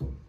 you.